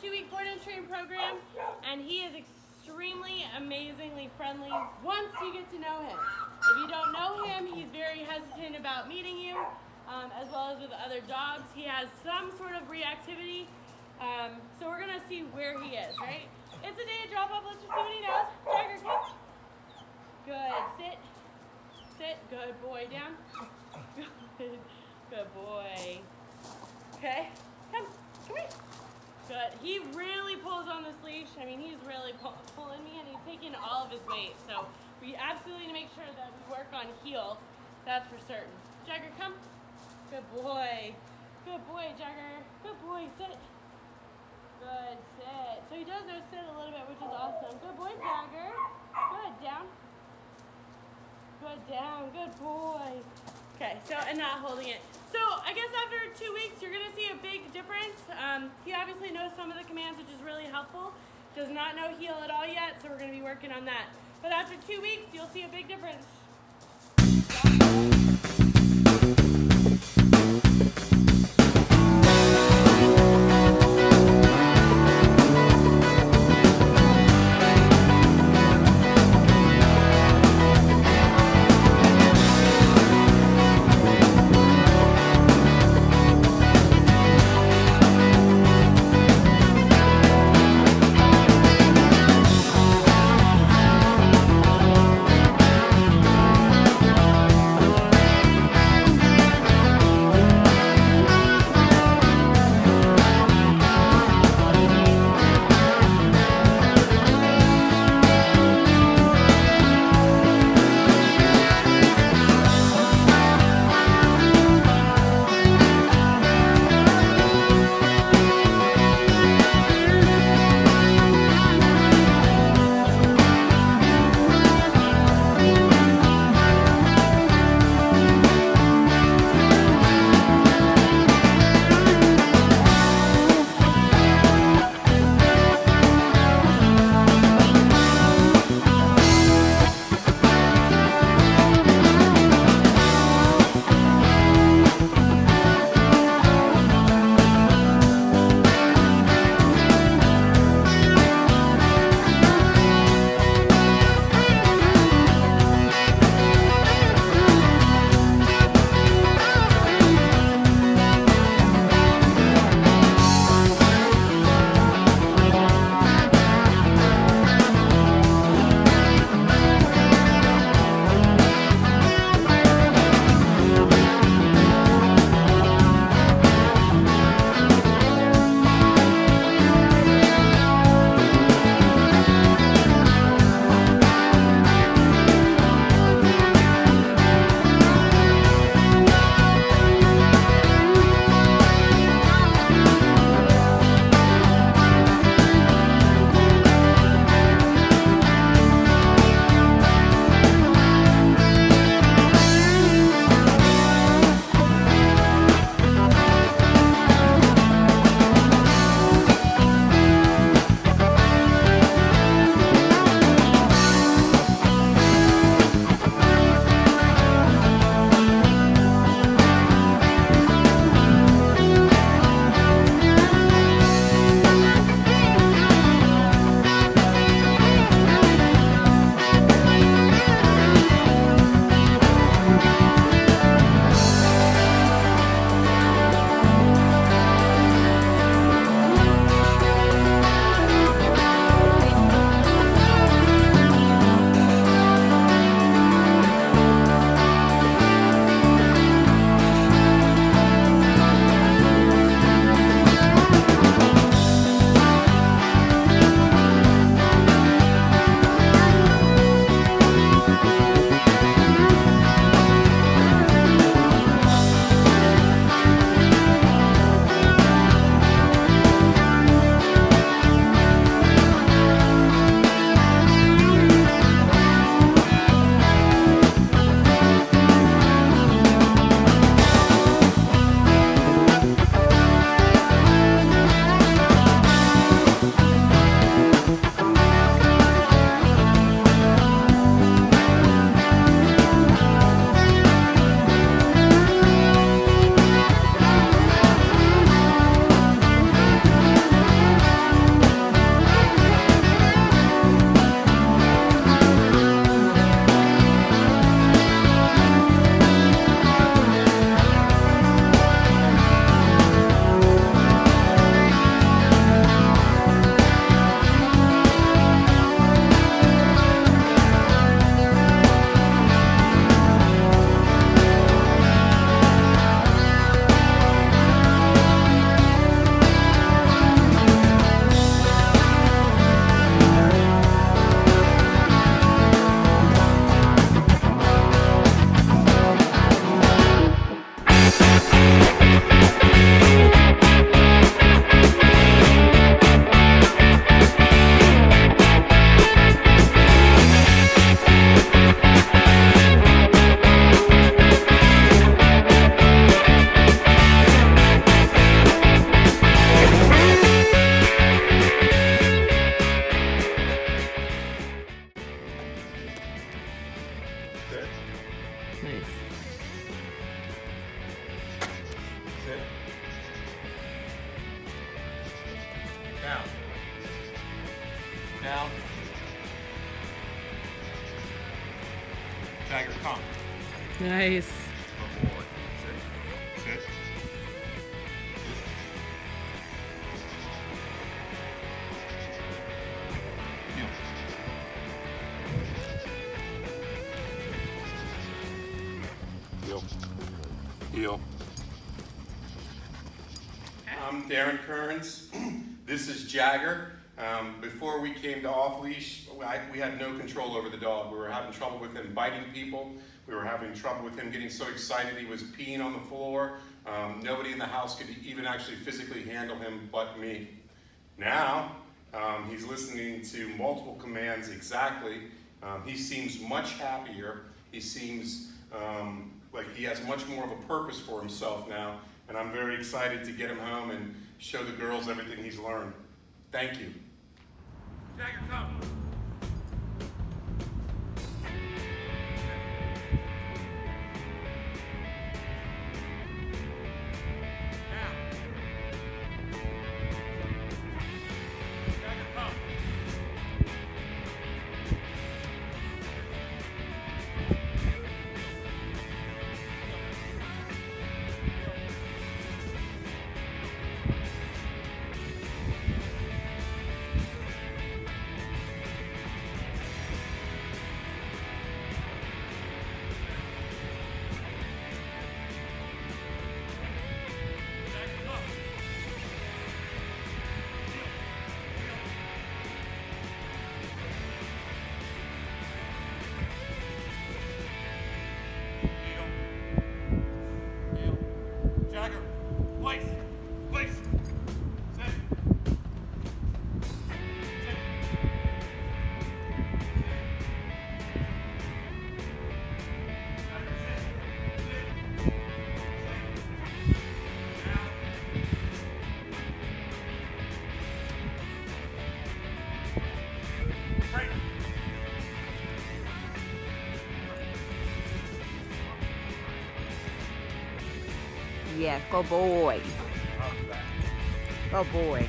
two-week board and train program, and he is extremely, amazingly friendly once you get to know him. If you don't know him, he's very hesitant about meeting you, um, as well as with other dogs. He has some sort of reactivity, um, so we're gonna see where he is, right? It's a day of drop off, let's just see what he knows. Jaggar, come. Good, sit, sit, good boy, down. Good, good boy. Okay, come, come here. Good. He really pulls on this leash. I mean, he's really pull, pulling me and he's taking all of his weight. So we absolutely need to make sure that we work on heel. That's for certain. Jaggar, come. Good boy. Good boy, Jaggar. Good boy. Sit. Good. Sit. So he does know sit a little bit, which is awesome. Good boy, Jaggar. Good. Down. Good. Down. Good boy. Okay, so, and not holding it. So, I guess after two weeks, you're gonna see a big difference. Um, he obviously knows some of the commands, which is really helpful. Does not know heel at all yet, so we're gonna be working on that. But after two weeks, you'll see a big difference. Down. Jaggar, come. Nice. Good boy. Sit. Sit. Heel. Heel. Heel. I'm Darren Kearns. this is Jaggar. Um, before we came to off leash, I, we had no control over the dog. We were having trouble with him biting people. We were having trouble with him getting so excited he was peeing on the floor. Um, nobody in the house could even actually physically handle him but me. Now, um, he's listening to multiple commands exactly. Um, he seems much happier. He seems um, like he has much more of a purpose for himself now. And I'm very excited to get him home and show the girls everything he's learned. Thank you. Jaggar, come. Yeah, go boy. Go boy.